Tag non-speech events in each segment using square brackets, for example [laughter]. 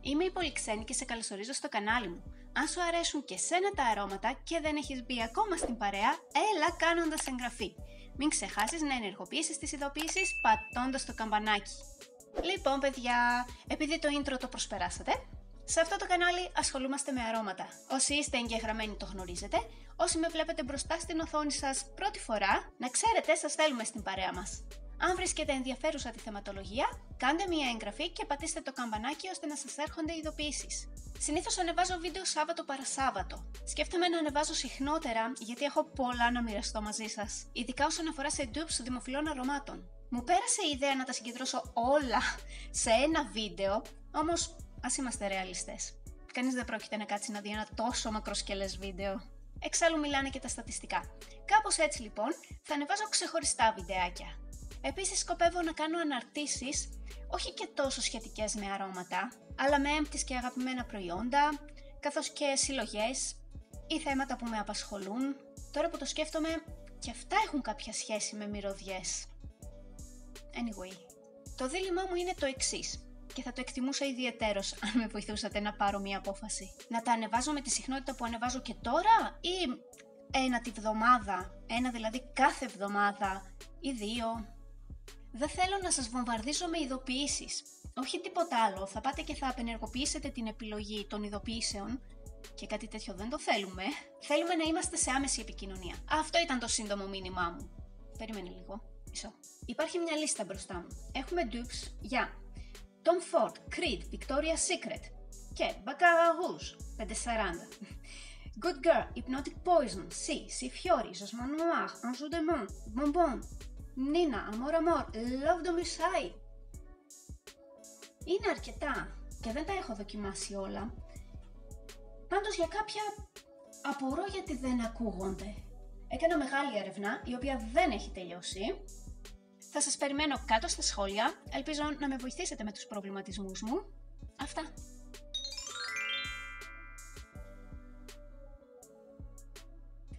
Είμαι η Πολυξένη και σε καλωσορίζω στο κανάλι μου. Αν σου αρέσουν και σένα τα αρώματα και δεν έχεις μπει ακόμα στην παρέα, έλα κάνοντας εγγραφή. Μην ξεχάσεις να ενεργοποιήσεις τις ειδοποίησεις πατώντας το καμπανάκι. Λοιπόν παιδιά, επειδή το intro το προσπεράσατε, σε αυτό το κανάλι ασχολούμαστε με αρώματα. Όσοι είστε εγγεγραμμένοι το γνωρίζετε, όσοι με βλέπετε μπροστά στην οθόνη σας πρώτη φορά, να ξέρετε σας θέλουμε στην παρέα μας. Αν βρίσκετε ενδιαφέρουσα τη θεματολογία, κάντε μια εγγραφή και πατήστε το καμπανάκι ώστε να σας έρχονται ειδοποιήσεις. Συνήθως ανεβάζω βίντεο Σάββατο παρασάββατο. Σκέφτομαι να ανεβάζω συχνότερα γιατί έχω πολλά να μοιραστώ μαζί σας, ειδικά όσον αφορά σε dupes δημοφιλών αρωμάτων. Μου πέρασε η ιδέα να τα συγκεντρώσω όλα σε ένα βίντεο, όμως ας είμαστε ρεαλιστές. Κανείς δεν πρόκειται να κάτσει να δει ένα τόσο μακροσκελές βίντεο. Εξάλλου μιλάνε και τα στατιστικά. Κάπως έτσι λοιπόν θα ανεβάζω ξεχωριστά βιντεάκια. Επίσης σκοπεύω να κάνω αναρτήσεις, όχι και τόσο σχετικές με αρώματα, αλλά με έμπτης και αγαπημένα προϊόντα, καθώς και συλλογές ή θέματα που με απασχολούν. Τώρα που το σκέφτομαι, και αυτά έχουν κάποια σχέση με μυρωδιές. Anyway, το δίλημά μου είναι το εξής και θα το εκτιμούσα ιδιαιτέρως [laughs] αν με βοηθούσατε να πάρω μια απόφαση. Να τα ανεβάζω με τη συχνότητα που ανεβάζω και τώρα ή ένα τη βδομάδα, ένα δηλαδή κάθε εβδομάδα ή δύο; Δεν θέλω να σας βομβαρδίσω με ειδοποιήσεις. Όχι τίποτα άλλο, θα πάτε και θα απενεργοποιήσετε την επιλογή των ειδοποιήσεων και κάτι τέτοιο δεν το θέλουμε. Θέλουμε να είμαστε σε άμεση επικοινωνία. Αυτό ήταν το σύντομο μήνυμά μου. Περίμενε λίγο. Μισό. Υπάρχει μια λίστα μπροστά μου. Έχουμε dupes για Tom Ford, Creed, Victoria's Secret και Baccarat Rouge 540. Good Girl, Hypnotic Poison, C, C Fiori, Jasmine Noir, Anjou de Mont, Bonbon, Νίνα, αμόρ αμόρ, love the Missai. Είναι αρκετά και δεν τα έχω δοκιμάσει όλα. Πάντως για κάποια απορώ γιατί δεν ακούγονται. Έκανα μεγάλη έρευνα, η οποία δεν έχει τελειώσει. Θα σας περιμένω κάτω στα σχόλια. Ελπίζω να με βοηθήσετε με τους προβληματισμούς μου. Αυτά.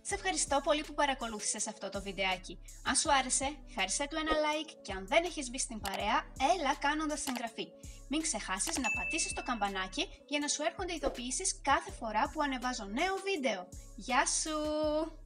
Σε ευχαριστώ πολύ που παρακολούθησες αυτό το βιντεάκι. Αν σου άρεσε, χάρισε του ένα like και αν δεν έχεις μπει στην παρέα, έλα κάνοντας εγγραφή. Μην ξεχάσεις να πατήσεις το καμπανάκι για να σου έρχονται ειδοποιήσεις κάθε φορά που ανεβάζω νέο βίντεο. Γεια σου!